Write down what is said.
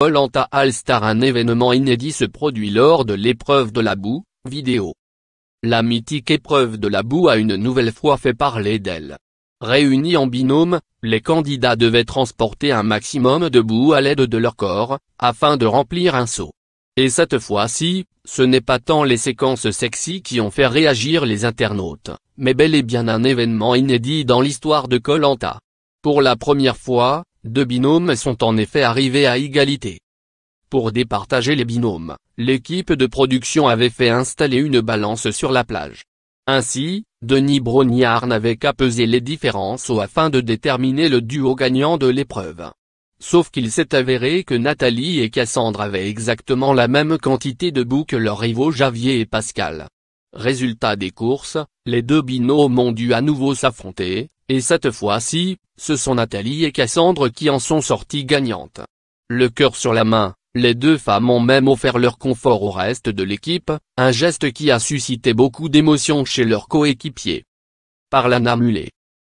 Koh-Lanta All-Star un événement inédit se produit lors de l'épreuve de la boue, vidéo. La mythique épreuve de la boue a une nouvelle fois fait parler d'elle. Réunis en binôme, les candidats devaient transporter un maximum de boue à l'aide de leur corps, afin de remplir un seau. Et cette fois-ci, ce n'est pas tant les séquences sexy qui ont fait réagir les internautes, mais bel et bien un événement inédit dans l'histoire de Koh-Lanta. Pour la première fois, deux binômes sont en effet arrivés à égalité. Pour départager les binômes, l'équipe de production avait fait installer une balance sur la plage. Ainsi, Denis Brognard n'avait qu'à peser les différences afin de déterminer le duo gagnant de l'épreuve. Sauf qu'il s'est avéré que Nathalie et Cassandre avaient exactement la même quantité de boue que leurs rivaux Javier et Pascal. Résultat des courses, les deux binômes ont dû à nouveau s'affronter, et cette fois-ci, ce sont Nathalie et Cassandre qui en sont sorties gagnantes. Le cœur sur la main, les deux femmes ont même offert leur confort au reste de l'équipe, un geste qui a suscité beaucoup d'émotions chez leurs coéquipiers. Par la Mulet.